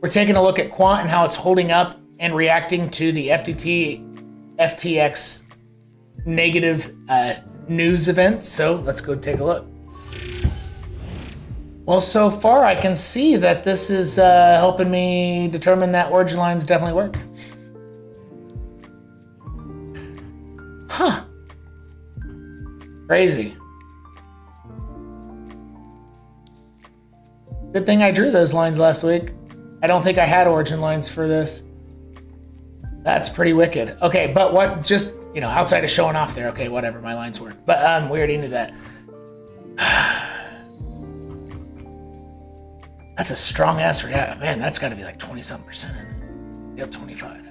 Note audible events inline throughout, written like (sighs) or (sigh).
we're taking a look at quant and how it's holding up and reacting to the FTT FTX negative uh, news event. So let's go take a look. Well, so far I can see that this is uh, helping me determine that origin lines definitely work. Huh. Crazy. Good thing I drew those lines last week. I don't think I had origin lines for this. That's pretty wicked. Okay, but what just, you know, outside of showing off there, okay, whatever, my lines work. But um, we already knew that. (sighs) That's a strong ass react. Man, that's got to be like 20 something percent in it. Yep, 25.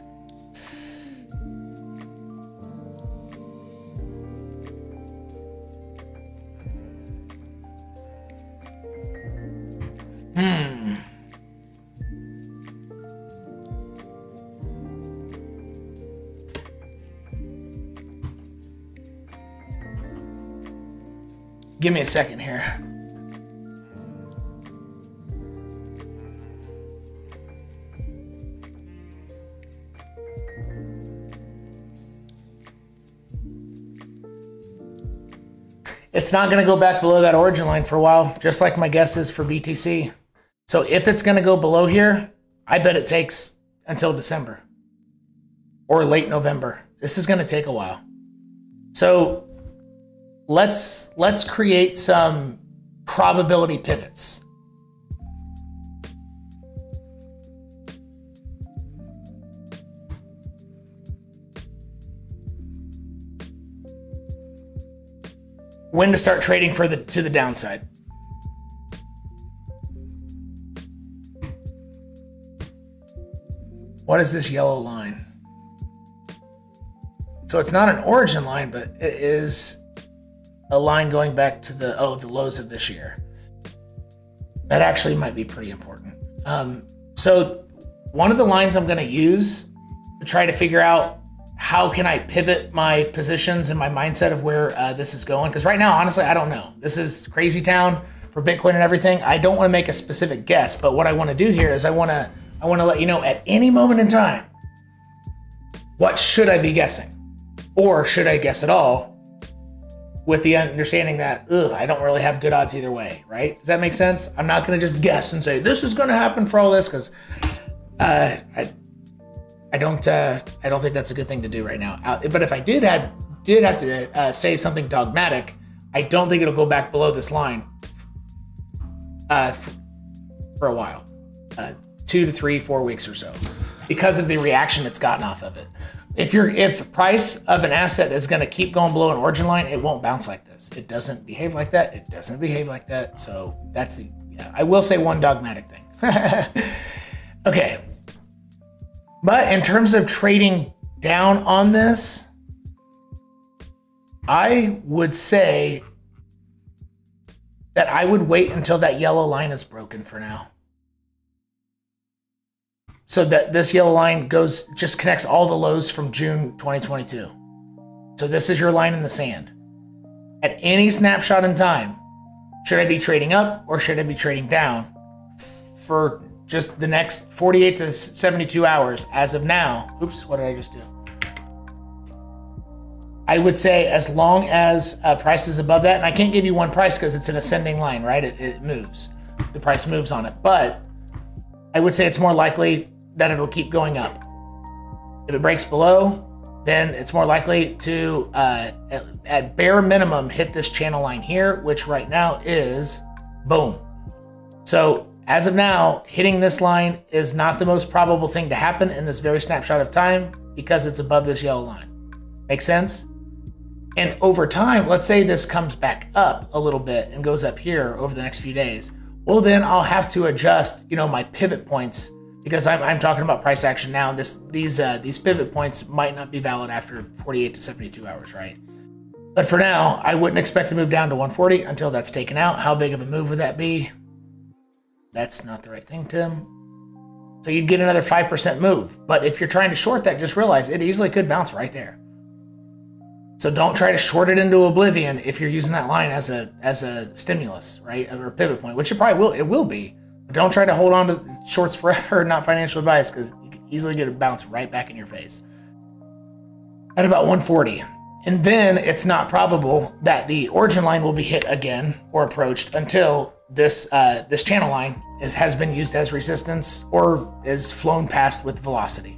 Hmm. Give me a second here. It's not going to go back below that origin line for a while, just like my guess is for BTC. So if it's going to go below here, I bet it takes until December or late November. This is going to take a while. So let's let's create some probability pivots. when to start trading for the to the downside. What is this yellow line? So it's not an origin line, but it is a line going back to the oh the lows of this year. That actually might be pretty important. Um, so one of the lines I'm going to use to try to figure out how can I pivot my positions and my mindset of where uh, this is going? Because right now, honestly, I don't know. This is crazy town for Bitcoin and everything. I don't want to make a specific guess, but what I want to do here is I want to I want to let you know at any moment in time what should I be guessing, or should I guess at all? With the understanding that ugh, I don't really have good odds either way, right? Does that make sense? I'm not going to just guess and say this is going to happen for all this because uh, I I don't uh, I don't think that's a good thing to do right now. Uh, but if I did had did have to uh, say something dogmatic, I don't think it'll go back below this line uh, for, for a while, uh, two to three, four weeks or so, because of the reaction it's gotten off of it. If you're if price of an asset is going to keep going below an origin line, it won't bounce like this. It doesn't behave like that. It doesn't behave like that. So that's the yeah. I will say one dogmatic thing. (laughs) okay, but in terms of trading down on this, I would say that I would wait until that yellow line is broken for now. So that this yellow line goes just connects all the lows from June 2022. So this is your line in the sand. At any snapshot in time, should I be trading up or should I be trading down for just the next 48 to 72 hours as of now. Oops, what did I just do? I would say as long as uh, price is above that, and I can't give you one price because it's an ascending line, right? It, it moves. The price moves on it. But I would say it's more likely that it'll keep going up. If it breaks below, then it's more likely to, uh, at, at bare minimum, hit this channel line here, which right now is boom. So as of now, hitting this line is not the most probable thing to happen in this very snapshot of time because it's above this yellow line. Make sense? And over time, let's say this comes back up a little bit and goes up here over the next few days. Well, then I'll have to adjust, you know, my pivot points because I'm, I'm talking about price action now. This these uh, these pivot points might not be valid after 48 to 72 hours, right? But for now, I wouldn't expect to move down to 140 until that's taken out. How big of a move would that be? That's not the right thing, Tim. So you'd get another 5% move. But if you're trying to short that, just realize it easily could bounce right there. So don't try to short it into oblivion if you're using that line as a as a stimulus, right? Or a pivot point, which it probably will it will be. Don't try to hold on to shorts forever, not financial advice, because you can easily get a bounce right back in your face. At about 140. And then it's not probable that the origin line will be hit again or approached until this uh, this channel line has been used as resistance or is flown past with velocity.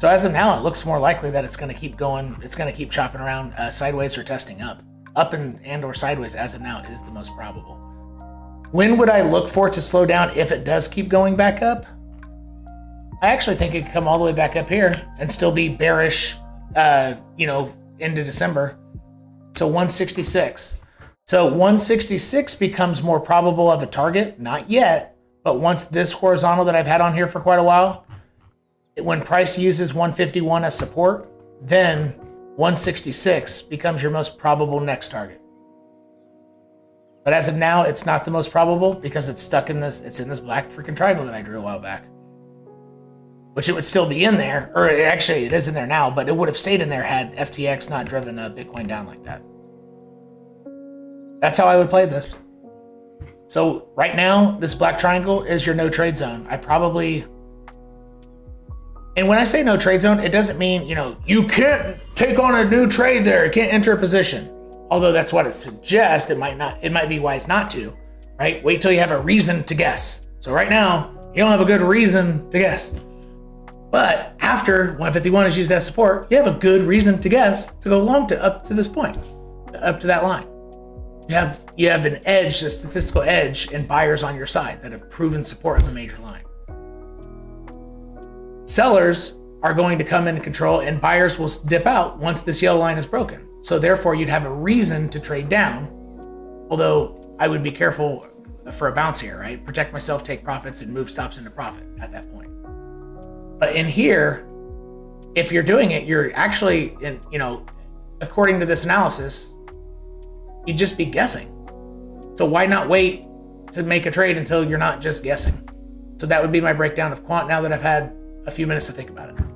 So as of now, it looks more likely that it's going to keep going. It's going to keep chopping around uh, sideways or testing up. Up and, and or sideways as of now is the most probable. When would I look for it to slow down if it does keep going back up? I actually think it could come all the way back up here and still be bearish, uh, you know, into December. So 166. So 166 becomes more probable of a target. Not yet, but once this horizontal that I've had on here for quite a while, when price uses 151 as support, then 166 becomes your most probable next target. But as of now, it's not the most probable because it's stuck in this, it's in this black freaking triangle that I drew a while back which it would still be in there, or actually it is in there now, but it would have stayed in there had FTX not driven a Bitcoin down like that. That's how I would play this. So right now, this black triangle is your no trade zone. I probably, and when I say no trade zone, it doesn't mean, you know, you can't take on a new trade there. You can't enter a position. Although that's what it suggests, it might not, it might be wise not to, right? Wait till you have a reason to guess. So right now, you don't have a good reason to guess. But after 151 is used as support, you have a good reason to guess to go long to up to this point, up to that line. You have you have an edge, a statistical edge, and buyers on your side that have proven support of the major line. Sellers are going to come into control, and buyers will dip out once this yellow line is broken. So therefore, you'd have a reason to trade down. Although I would be careful for a bounce here, right? Protect myself, take profits, and move stops into profit at that point. But in here, if you're doing it, you're actually, in, you know, according to this analysis, you'd just be guessing. So why not wait to make a trade until you're not just guessing? So that would be my breakdown of quant now that I've had a few minutes to think about it.